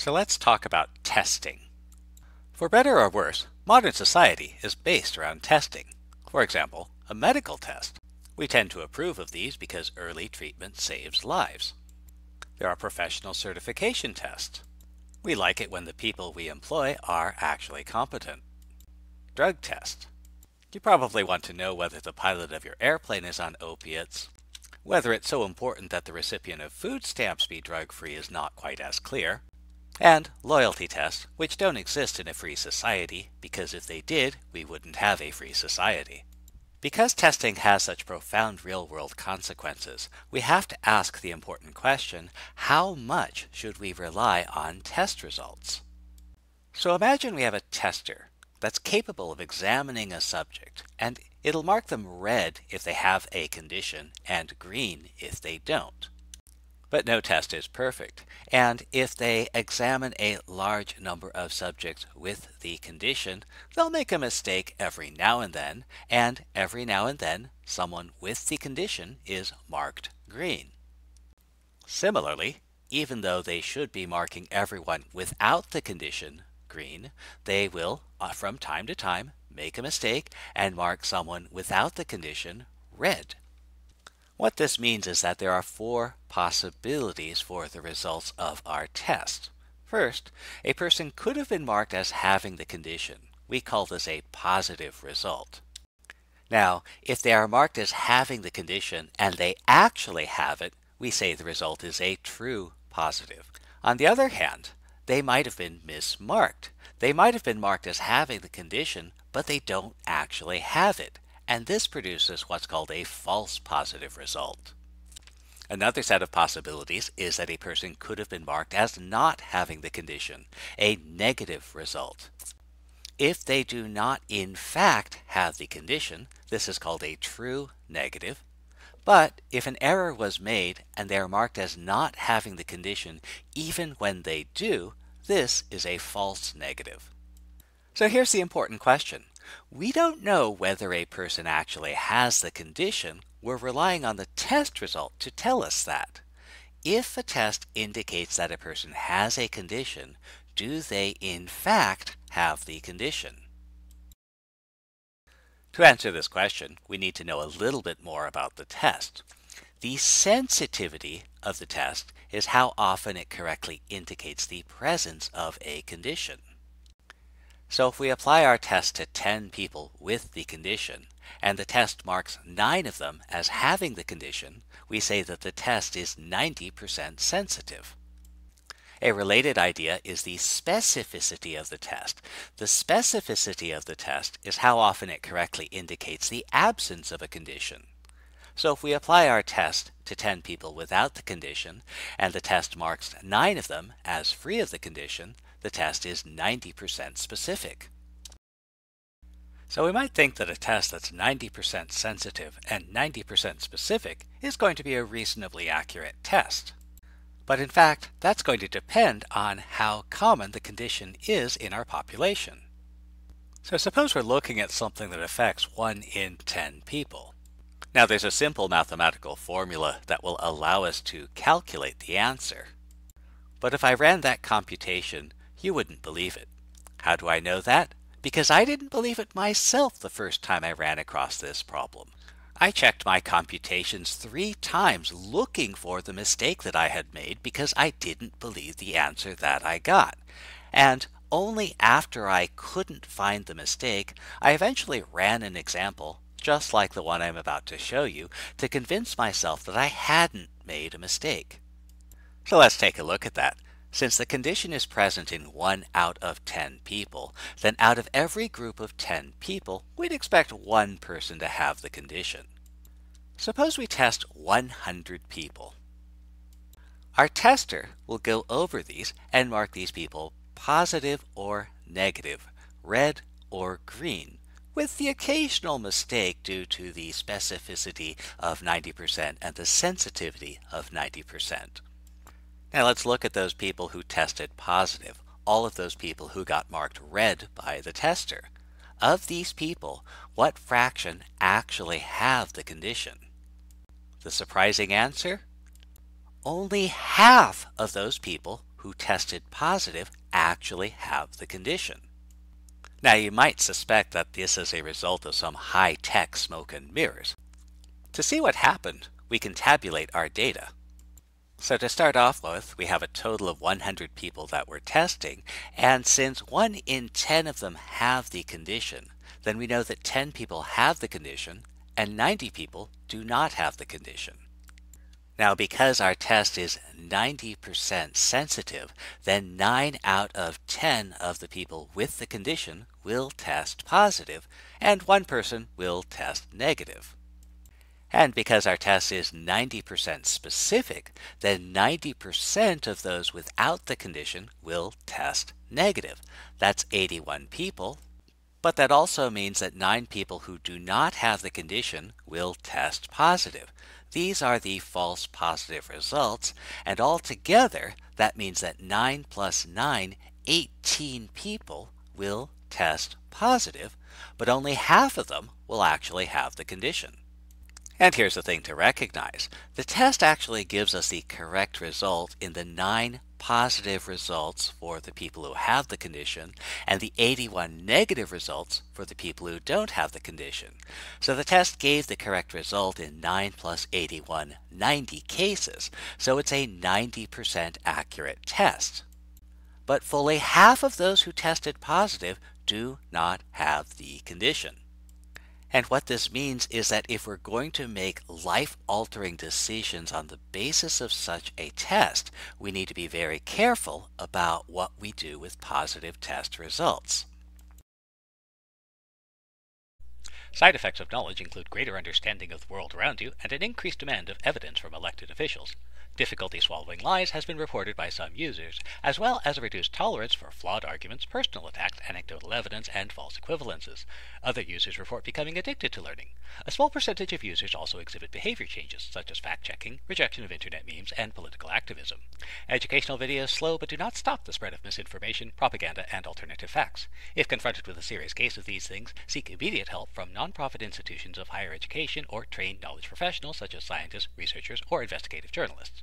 So let's talk about testing. For better or worse, modern society is based around testing. For example, a medical test. We tend to approve of these because early treatment saves lives. There are professional certification tests. We like it when the people we employ are actually competent. Drug test. You probably want to know whether the pilot of your airplane is on opiates. Whether it's so important that the recipient of food stamps be drug-free is not quite as clear and loyalty tests, which don't exist in a free society, because if they did, we wouldn't have a free society. Because testing has such profound real-world consequences, we have to ask the important question, how much should we rely on test results? So imagine we have a tester that's capable of examining a subject, and it'll mark them red if they have a condition and green if they don't. But no test is perfect, and if they examine a large number of subjects with the condition, they'll make a mistake every now and then, and every now and then someone with the condition is marked green. Similarly, even though they should be marking everyone without the condition green, they will, uh, from time to time, make a mistake and mark someone without the condition red. What this means is that there are four possibilities for the results of our test. First, a person could have been marked as having the condition. We call this a positive result. Now, if they are marked as having the condition and they actually have it, we say the result is a true positive. On the other hand, they might have been mismarked. They might have been marked as having the condition, but they don't actually have it and this produces what's called a false positive result. Another set of possibilities is that a person could have been marked as not having the condition, a negative result. If they do not in fact have the condition, this is called a true negative. But if an error was made and they are marked as not having the condition even when they do, this is a false negative. So here's the important question. We don't know whether a person actually has the condition. We're relying on the test result to tell us that. If a test indicates that a person has a condition, do they in fact have the condition? To answer this question, we need to know a little bit more about the test. The sensitivity of the test is how often it correctly indicates the presence of a condition. So if we apply our test to 10 people with the condition, and the test marks 9 of them as having the condition, we say that the test is 90% sensitive. A related idea is the specificity of the test. The specificity of the test is how often it correctly indicates the absence of a condition. So if we apply our test to 10 people without the condition, and the test marks 9 of them as free of the condition, the test is 90% specific. So we might think that a test that's 90% sensitive and 90% specific is going to be a reasonably accurate test. But in fact, that's going to depend on how common the condition is in our population. So suppose we're looking at something that affects 1 in 10 people. Now there's a simple mathematical formula that will allow us to calculate the answer. But if I ran that computation you wouldn't believe it. How do I know that? Because I didn't believe it myself the first time I ran across this problem. I checked my computations three times looking for the mistake that I had made because I didn't believe the answer that I got. And only after I couldn't find the mistake, I eventually ran an example, just like the one I'm about to show you, to convince myself that I hadn't made a mistake. So let's take a look at that. Since the condition is present in 1 out of 10 people, then out of every group of 10 people, we'd expect one person to have the condition. Suppose we test 100 people. Our tester will go over these and mark these people positive or negative, red or green, with the occasional mistake due to the specificity of 90% and the sensitivity of 90%. Now let's look at those people who tested positive, all of those people who got marked red by the tester. Of these people, what fraction actually have the condition? The surprising answer? Only half of those people who tested positive actually have the condition. Now, you might suspect that this is a result of some high tech smoke and mirrors. To see what happened, we can tabulate our data. So to start off with, we have a total of 100 people that we're testing, and since 1 in 10 of them have the condition, then we know that 10 people have the condition and 90 people do not have the condition. Now, because our test is 90% sensitive, then 9 out of 10 of the people with the condition will test positive, and one person will test negative. And because our test is 90% specific, then 90% of those without the condition will test negative. That's 81 people. But that also means that 9 people who do not have the condition will test positive. These are the false positive results, and altogether, that means that 9 plus 9, 18 people will test positive, but only half of them will actually have the condition. And here's the thing to recognize. The test actually gives us the correct result in the 9 positive results for the people who have the condition and the 81 negative results for the people who don't have the condition. So the test gave the correct result in 9 plus 81, 90 cases. So it's a 90% accurate test. But fully half of those who tested positive do not have the condition. And what this means is that if we're going to make life altering decisions on the basis of such a test, we need to be very careful about what we do with positive test results. Side effects of knowledge include greater understanding of the world around you and an increased demand of evidence from elected officials. Difficulty swallowing lies has been reported by some users, as well as a reduced tolerance for flawed arguments, personal attacks, anecdotal evidence, and false equivalences. Other users report becoming addicted to learning. A small percentage of users also exhibit behavior changes, such as fact-checking, rejection of internet memes, and political activism. Educational videos slow but do not stop the spread of misinformation, propaganda, and alternative facts. If confronted with a serious case of these things, seek immediate help from nonprofit institutions of higher education or trained knowledge professionals such as scientists, researchers, or investigative journalists.